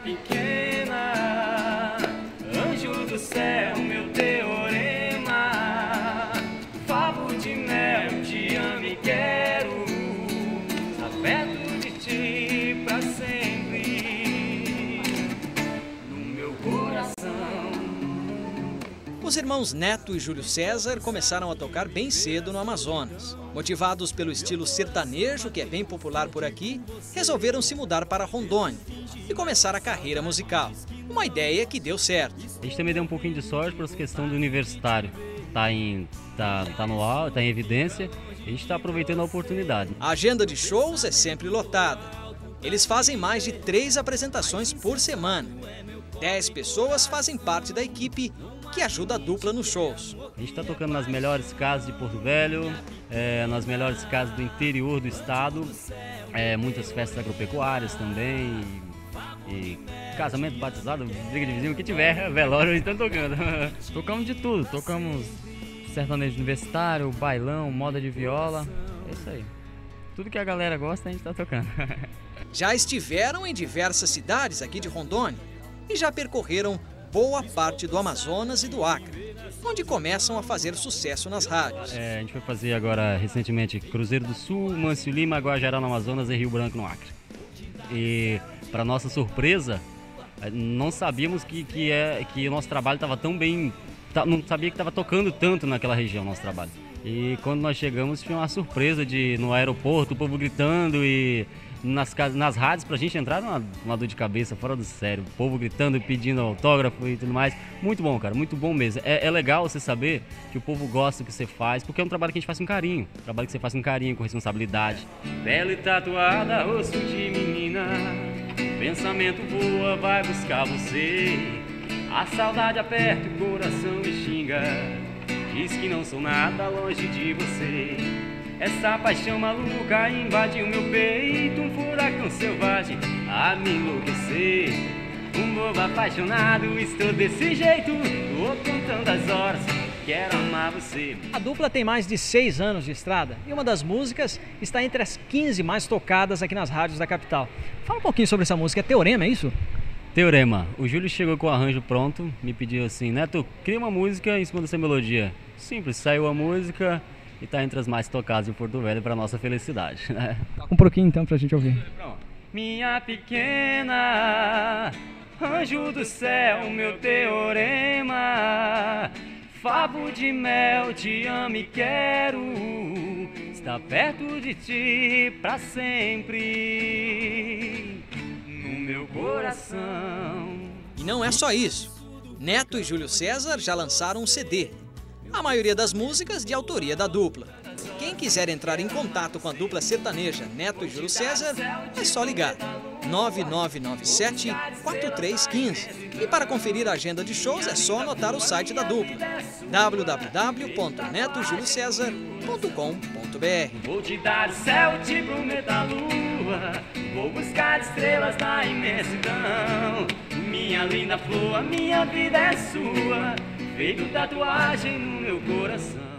happy kids. Os irmãos Neto e Júlio César começaram a tocar bem cedo no Amazonas. Motivados pelo estilo sertanejo, que é bem popular por aqui, resolveram se mudar para Rondônia e começar a carreira musical. Uma ideia que deu certo. A gente também deu um pouquinho de sorte por essa questão do universitário. Tá em, tá, tá no ar, tá em evidência. A gente está aproveitando a oportunidade. A agenda de shows é sempre lotada. Eles fazem mais de três apresentações por semana. Dez pessoas fazem parte da equipe que ajuda a dupla nos shows. A gente está tocando nas melhores casas de Porto Velho, é, nas melhores casas do interior do estado, é, muitas festas agropecuárias também, e, e casamento, batizado, briga de vizinho, o que tiver, velório, estão tocando. tocamos de tudo, tocamos sertanejo universitário, bailão, moda de viola, é isso aí. Tudo que a galera gosta a gente está tocando. já estiveram em diversas cidades aqui de Rondônia e já percorreram boa parte do Amazonas e do Acre, onde começam a fazer sucesso nas rádios. É, a gente foi fazer agora recentemente Cruzeiro do Sul, Mâncio Lima, Guajará no Amazonas e Rio Branco no Acre. E para nossa surpresa, não sabíamos que, que, é, que o nosso trabalho estava tão bem, não sabia que estava tocando tanto naquela região nosso trabalho. E quando nós chegamos, foi uma surpresa de no aeroporto, o povo gritando e nas, nas rádios pra gente entrar numa, uma dor de cabeça fora do sério. O povo gritando, pedindo autógrafo e tudo mais. Muito bom, cara, muito bom mesmo. É, é, legal você saber que o povo gosta do que você faz, porque é um trabalho que a gente faz com carinho. Um trabalho que você faz com carinho, com responsabilidade. Pele tatuada, rosto de menina. Pensamento voa, vai buscar você. A saudade aperta o coração e xinga. Diz que não sou nada longe de você. Essa paixão maluca invadiu meu peito, um furacão selvagem a me enlouquecer. Um bobo apaixonado, estou desse jeito, tô contando as horas, quero amar você. A dupla tem mais de seis anos de estrada e uma das músicas está entre as 15 mais tocadas aqui nas rádios da capital. Fala um pouquinho sobre essa música, é Teorema, é isso? Teorema. O Júlio chegou com o arranjo pronto, me pediu assim, Neto, cria uma música em cima dessa melodia. Simples, saiu a música, e está entre as mais tocadas em Porto Velho para nossa felicidade. Né? Um pouquinho então para a gente ouvir. Minha pequena, anjo do céu, meu teorema, favo de mel, te amo e quero estar perto de ti para sempre meu coração. E não é só isso. Neto e Júlio César já lançaram um CD a maioria das músicas de autoria da dupla. Quiser entrar em contato com a dupla sertaneja Neto e Júlio César, é só ligar 9997 4315. E para conferir a agenda de shows é só anotar o site da dupla www.netojúliocesar.com.br. Vou te dar céu, te prometo a lua. Vou buscar estrelas na imensidão. Minha linda flor, minha vida é sua feito tatuagem no meu coração.